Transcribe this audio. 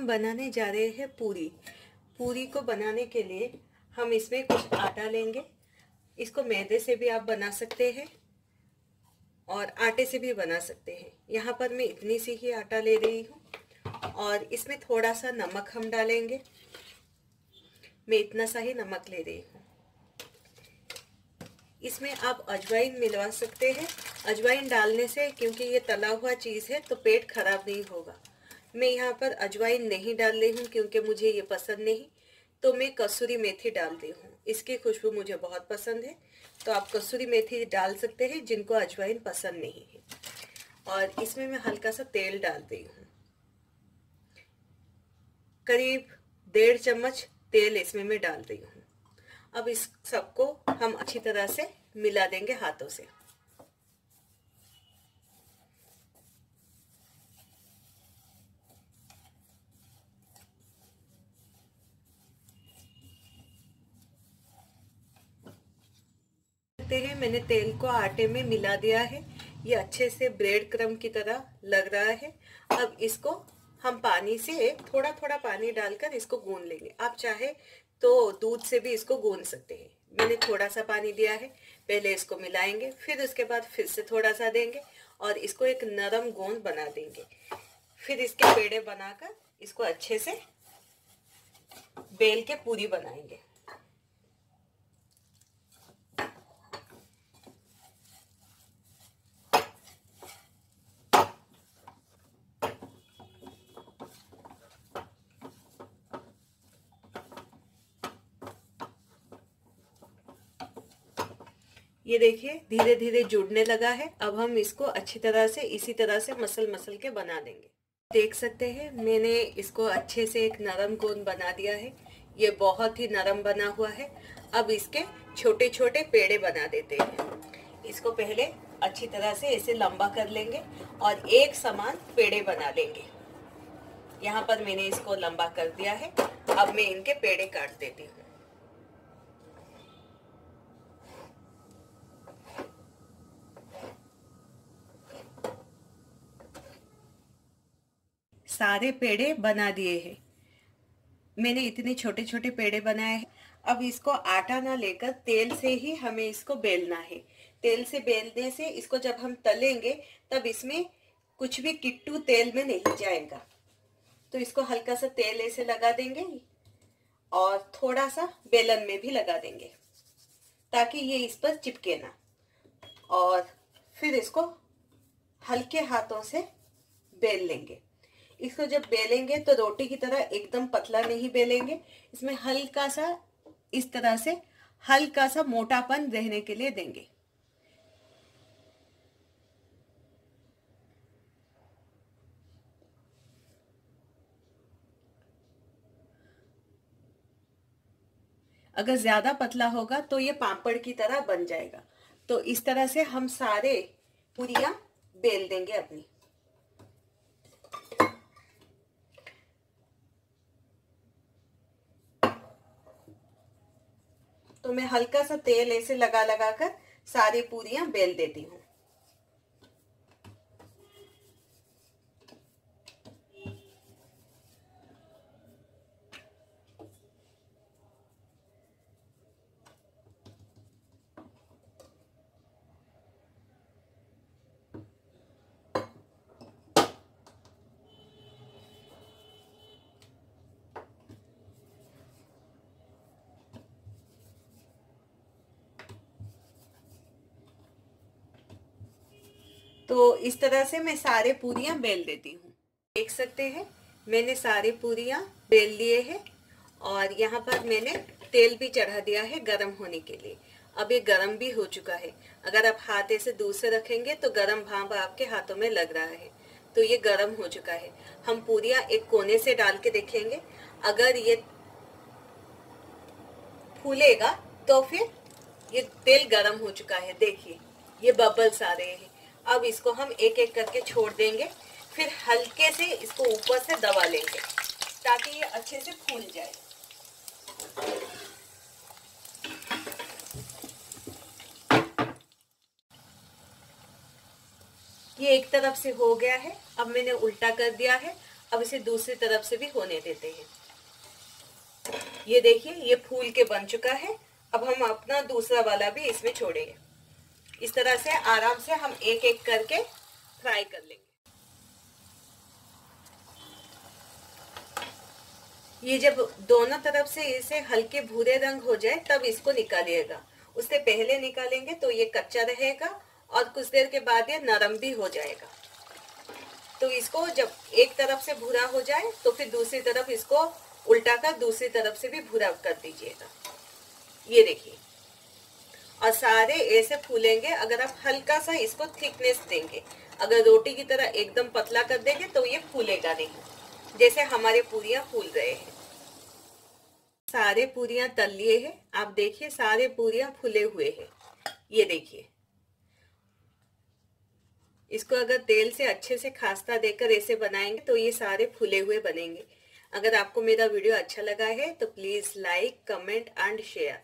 हम बनाने जा रहे हैं पूरी। पूरी को बनाने के लिए हम इसमें कुछ आटा लेंगे। इसको मैदे से भी आप बना सकते हैं और आटे से भी बना सकते हैं। यहाँ पर मैं इतनी सी ही आटा ले रही हूँ और इसमें थोड़ा सा नमक हम डालेंगे। मैं इतना सा ही नमक ले रही हूँ। इसमें आप अजवाइन मिलवा सकते हैं। अजवाइन डालने से क्योंकि ये तला हुआ चीज़ है तो पेट खराब नहीं होगा। मैं यहाँ पर अजवाइन नहीं डाल रही हूँ क्योंकि मुझे ये पसंद नहीं तो मैं कसूरी मेथी डाल दी हूँ। इसकी खुशबू मुझे बहुत पसंद है। तो आप कसूरी मेथी डाल सकते हैं जिनको अजवाइन पसंद नहीं है। और इसमें मैं हल्का सा तेल डाल दी हूँ। करीब डेढ़ चम्मच तेल इसमें मैं डाल रही हूँ। अब इस सबको हम अच्छी तरह से मिला देंगे हाथों से। हैं, मैंने तेल को आटे में मिला दिया है। ये अच्छे से ब्रेड क्रम की तरह लग रहा है। अब इसको हम पानी से थोड़ा थोड़ा पानी डालकर इसको गून लेंगे। आप चाहे तो दूध से भी इसको गून सकते हैं। मैंने थोड़ा सा पानी दिया है, पहले इसको मिलाएँगे, फिर उसके बाद फिर से थोड़ा सा देंगे और इसको एक नरम गोंद बना देंगे। फिर इसके पेड़े बनाकर इसको अच्छे से बेल के पूरी बनाएँगे। ये देखिए धीरे धीरे जुड़ने लगा है। अब हम इसको अच्छी तरह से, इसी तरह से मसल मसल के बना देंगे। देख सकते हैं, मैंने इसको अच्छे से एक नरम गोंद बना दिया है। ये बहुत ही नरम बना हुआ है। अब इसके छोटे छोटे पेड़े बना देते हैं। इसको पहले अच्छी तरह से इसे लंबा कर लेंगे और एक समान पेड़े बना लेंगे। यहाँ पर मैंने इसको लंबा कर दिया है। अब मैं इनके पेड़े काट देती हूँ। सारे पेड़े बना दिए हैं। मैंने इतने छोटे छोटे पेड़े बनाए हैं। अब इसको आटा ना लेकर तेल से ही हमें इसको बेलना है। तेल से बेलने से इसको जब हम तलेंगे, तब इसमें कुछ भी किट्टू तेल में नहीं जाएगा। तो इसको हल्का सा तेल ऐसे लगा देंगे और थोड़ा सा बेलन में भी लगा देंगे, ताकि ये इस पर चिपके ना। और फिर इसको हल्के हाथों से बेल लेंगे। इसको जब बेलेंगे तो रोटी की तरह एकदम पतला नहीं बेलेंगे। इसमें हल्का सा इस तरह से हल्का सा मोटापन रहने के लिए देंगे। अगर ज़्यादा पतला होगा तो ये पापड़ की तरह बन जाएगा। तो इस तरह से हम सारे पूरियाँ बेल देंगे अपनी। तो मैं हल्का सा तेल ऐसे लगा लगा कर सारी पूरियाँ बेल देती हूँ। तो इस तरह से मैं सारे पूरियाँ बेल देती हूँ। देख सकते हैं, मैंने सारे पूरियाँ बेल लिए हैं और यहाँ पर मैंने तेल भी चढ़ा दिया है गर्म होने के लिए। अब ये गर्म भी हो चुका है। अगर आप हाथ ऐसे दूर से रखेंगे तो गर्म भाप आपके हाथों में लग रहा है। तो ये गर्म हो चुका है। हम पूरियाँ एक कोने से डाल के देखेंगे। अगर ये फूलेगा तो फिर ये तेल गर्म हो चुका है। देखिए, ये बबल्स आ रहे हैं। अब इसको हम एक एक करके छोड़ देंगे, फिर हल्के से इसको ऊपर से दबा लेंगे, ताकि ये अच्छे से फूल जाए। ये एक तरफ़ से हो गया है, अब मैंने उल्टा कर दिया है, अब इसे दूसरी तरफ़ से भी होने देते हैं। ये देखिए, ये फूल के बन चुका है, अब हम अपना दूसरा वाला भी इसमें छोड़ेंगे। इस तरह से आराम से हम एक एक करके फ्राई कर लेंगे। ये जब दोनों तरफ़ से इसे हल्के भूरे रंग हो जाए, तब इसको निकालिएगा। उससे पहले निकालेंगे तो ये कच्चा रहेगा और कुछ देर के बाद ये नरम भी हो जाएगा। तो इसको जब एक तरफ़ से भूरा हो जाए तो फिर दूसरी तरफ़ इसको उल्टा कर दूसरी तरफ़ से भी भूरा कर दीजिएगा। ये देखिए। और सारे ऐसे फूलेंगे, अगर आप हल्का सा इसको थिकनेस देंगे, अगर रोटी की तरह एकदम पतला कर देंगे तो ये फूलेगा नहीं। जैसे हमारे पूरियाँ फूल रहे हैं। सारे पूरियाँ तल लिए हैं। आप देखिए, सारे पूरियाँ फूले हुए हैं। ये देखिए। इसको अगर तेल से अच्छे से खास्ता देकर ऐसे बनाएँगे तो ये सारे फूले हुए बनेंगे। अगर आपको मेरा वीडियो अच्छा लगा है तो please like comment and share